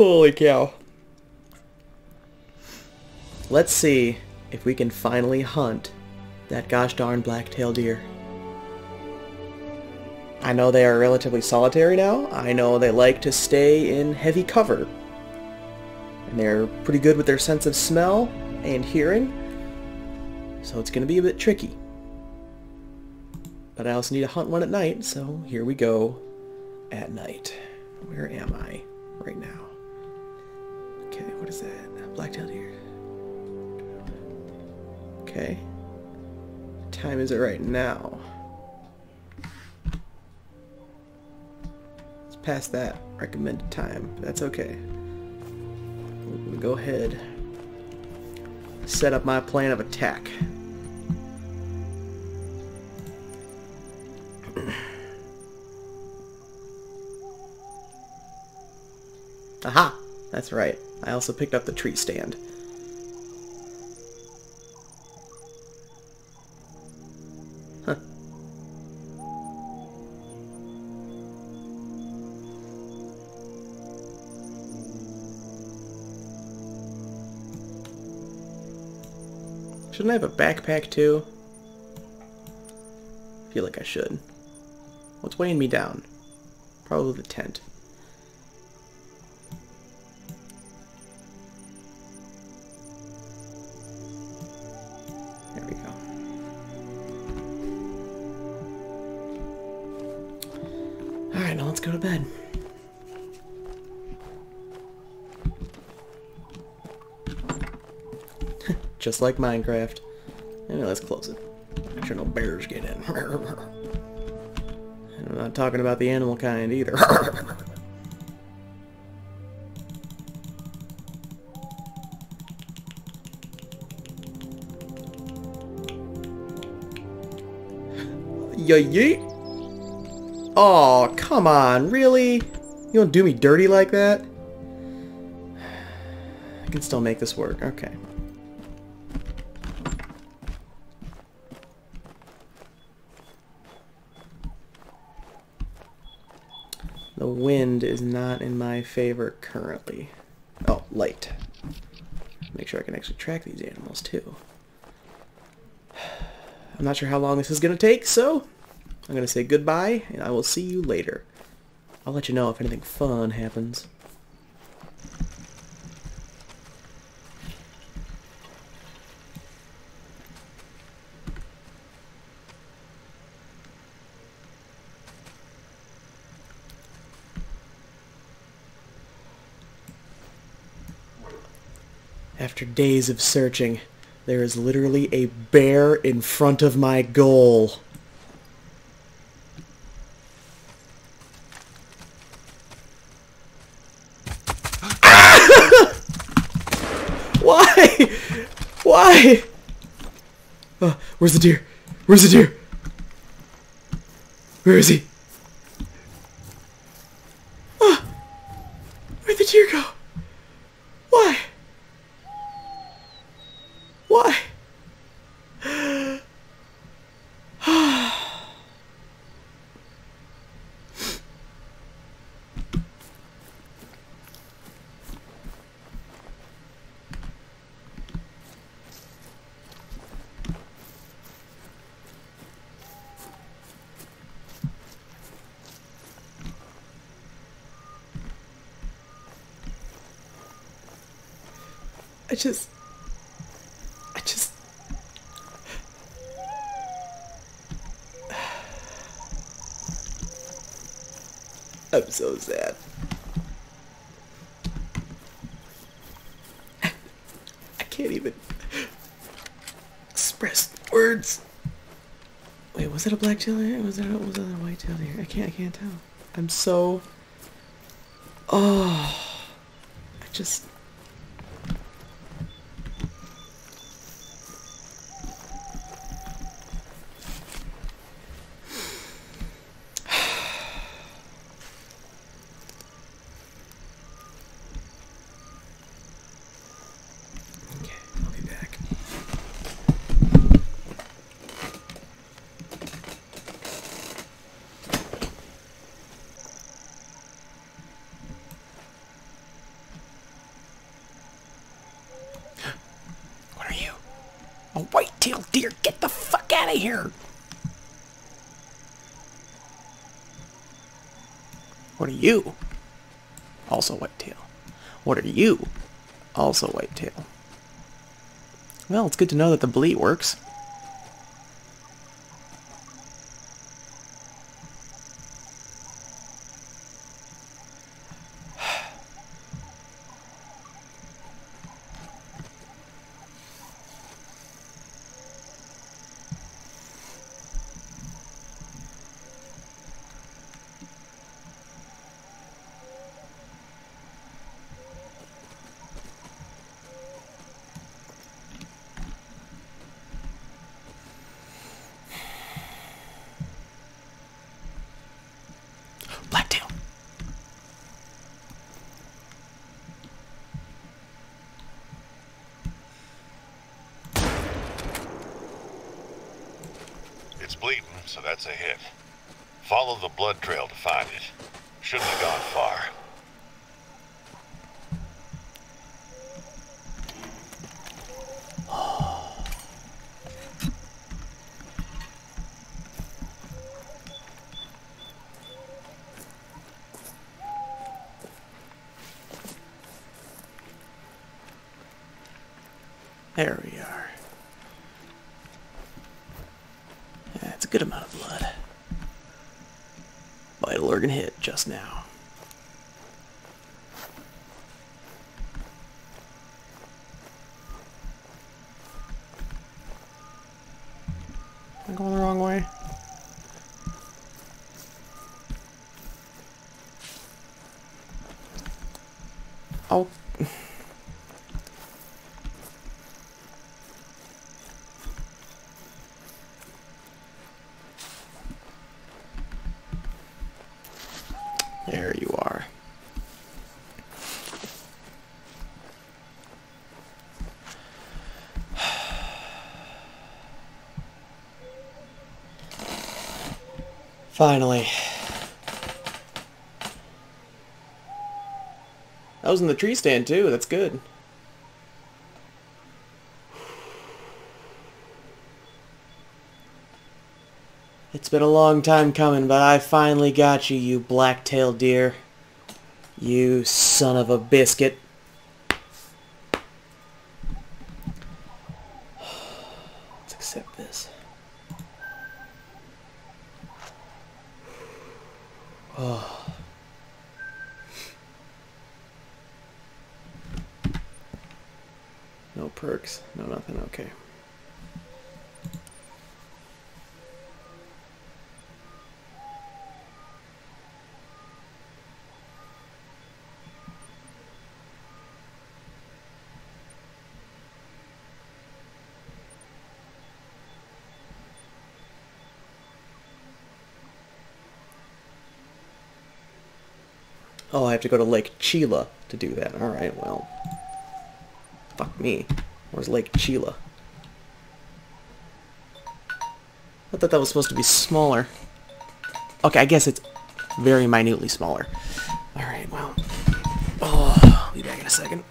Holy cow. Let's see if we can finally hunt that gosh darn black-tailed deer. I know they are relatively solitary now. I know they like to stay in heavy cover. And they're pretty good with their sense of smell and hearing. So it's going to be a bit tricky. But I also need to hunt one at night, so here we go at night. Where am I right now? Okay, what is that? Black-tailed deer. Okay. What time is it right now? It's past that recommended time. That's okay. We'll go ahead. Set up my plan of attack. Aha! That's right. I also picked up the tree stand. Huh. Shouldn't I have a backpack too? Feel like I should. What's weighing me down? Probably the tent. Bed. Just like Minecraft. Anyway, let's close it. Make sure no bears get in. And I'm not talking about the animal kind either. Yeah, yeet. Oh, come on, really? You don't do me dirty like that? I can still make this work, okay. The wind is not in my favor currently. Oh, light. Make sure I can actually track these animals too. I'm not sure how long this is going to take, so I'm going to say goodbye, and I will see you later. I'll let you know if anything fun happens. After days of searching, there is literally a bear in front of my goal. Oh, where's the deer? Where's the deer? Where is he? Oh, where'd the deer go? Why? Why? I just... I just... I'm so sad. I can't even express words. Wait, was it a black tail deer? Was it a, was it a white tail? I can't I can't tell. I'm so Oh I just Okay, I'll be back. Blacktail deer, get the fuck out of here! What are you? Also whitetail. What are you? Also whitetail. Well, it's good to know that the bleat works. Blacktail. It's bleeding, so that's a hit. Follow the blood trail to find it. Shouldn't have gone far. There we are. That's a good amount of blood. Vital organ hit just now. Am I going the wrong way? Oh. There you are. Finally. That was in the tree stand too, that's good. It's been a long time coming, but I finally got you, you black-tailed deer. You son of a biscuit. Let's accept this. Oh. No perks, no nothing, okay. Oh, I have to go to Lake Chila to do that. Alright, well. Fuck me. Where's Lake Chila? I thought that was supposed to be smaller. Okay, I guess it's very minutely smaller. Alright, well. Oh, I'll be back in a second.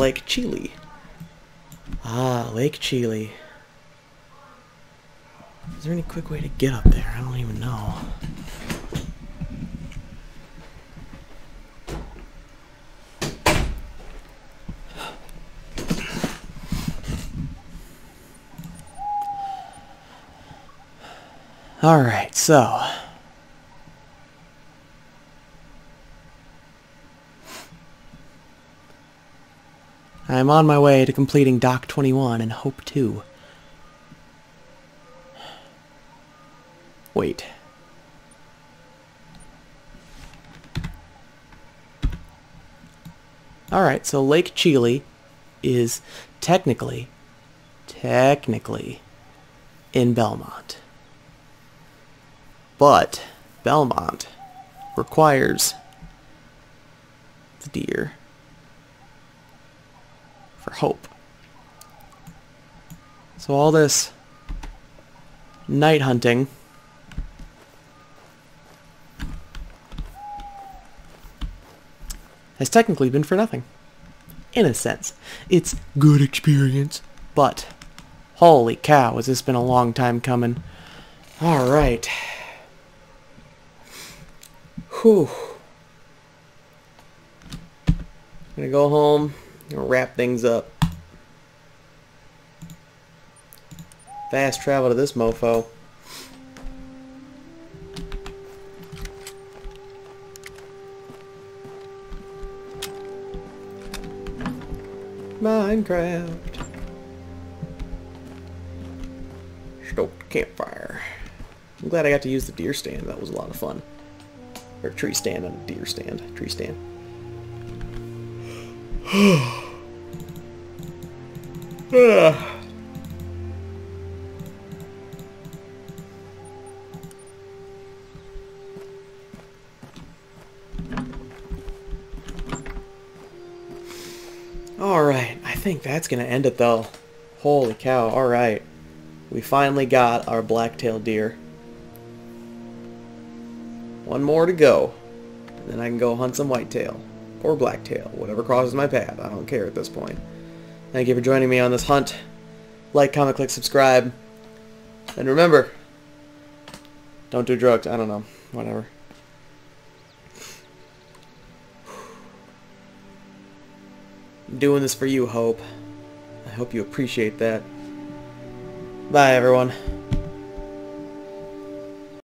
Lake Chile? Ah, Lake Chile. Is there any quick way to get up there? I don't even know. Alright, so. I'm on my way to completing Dock 21 and Hope 2. Wait. Alright, so Lake Chile is technically, technically, in Belmont. But Belmont requires the deer hope. So all this night hunting has technically been for nothing. In a sense. It's good experience, but holy cow, has this been a long time coming. Alright. Whew. Gonna go home, wrap things up. Fast travel to this mofo. Minecraft. Stoked campfire. I'm glad I got to use the deer stand. That was a lot of fun. Or tree stand and deer stand. Tree stand. Alright, I think that's going to end it though. Holy cow, alright. We finally got our black-tailed deer. One more to go. And then I can go hunt some whitetail. Or blacktail. Whatever crosses my path. I don't care at this point. Thank you for joining me on this hunt. Like, comment, click, subscribe. And remember, don't do drugs. I don't know. Whatever. I'm doing this for you, Hope. I hope you appreciate that. Bye, everyone.